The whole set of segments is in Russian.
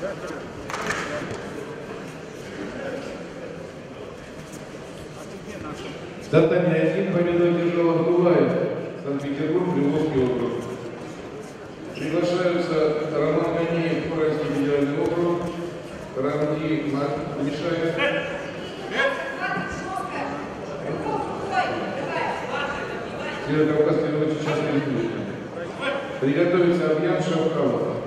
В татами один победой Держава Дулаев, Санкт-Петербург, Приволжский округ. Приглашаются Роман Ганеев, Уральский федеральный округ, Рамди Мишаев, Северо-Кавказская Демократическая Республика. Приготовиться Объян Шавкалова.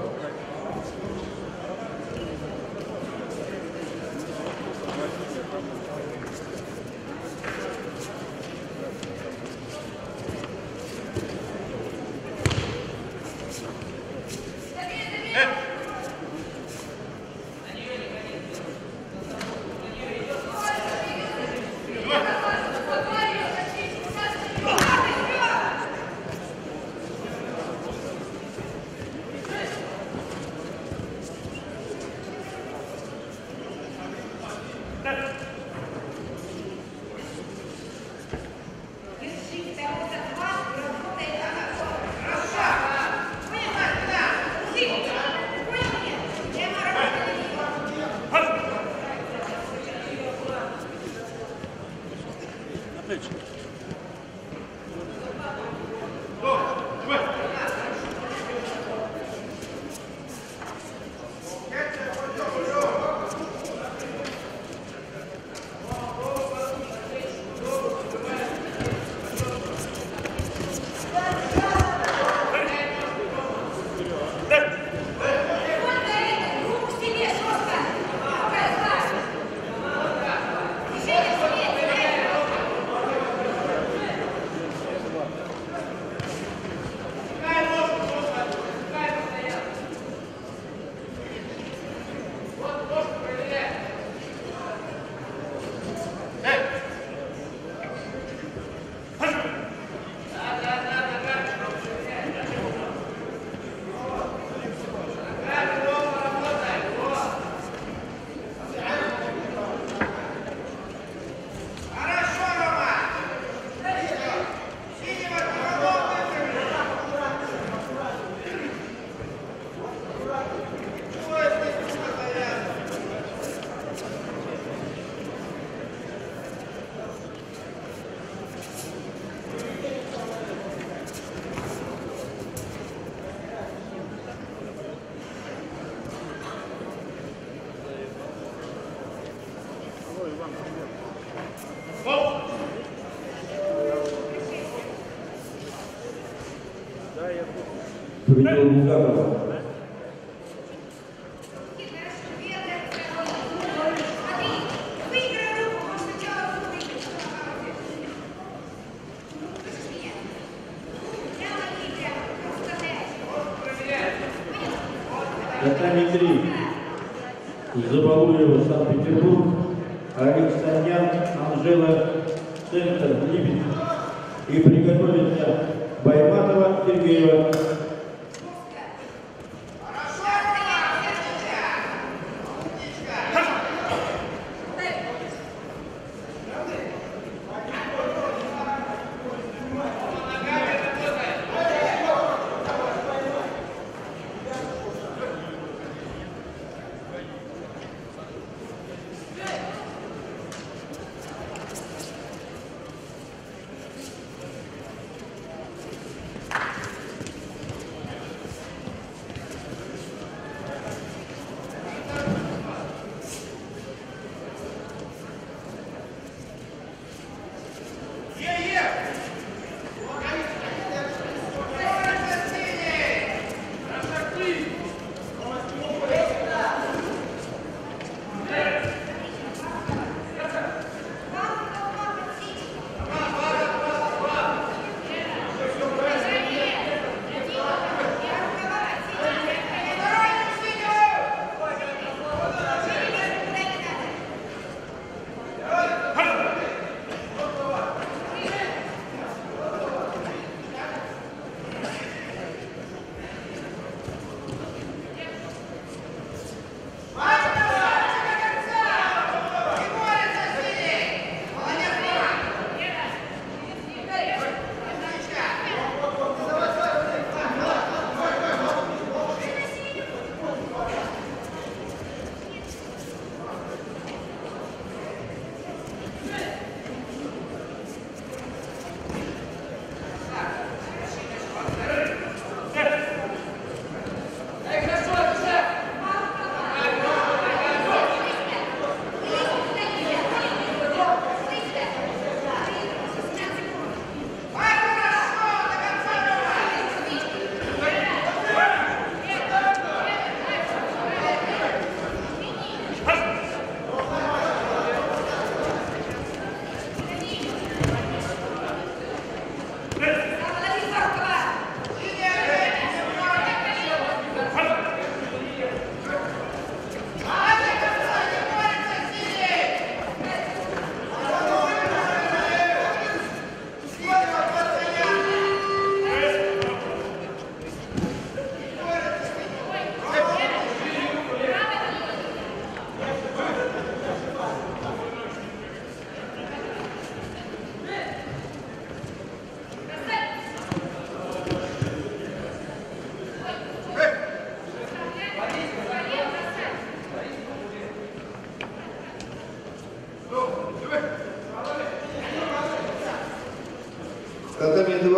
Победил Булгаков. Татами 3. Забалуева, Санкт-Петербург. Александян, Анжела, Центр, Липецк. И приготовиться Байматова, Сергеева.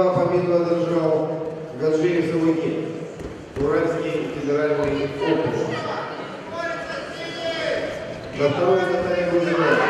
Держава помітно державу Гаджиїв Заводі, Уральський федеральний округ. На второе задание вызывает.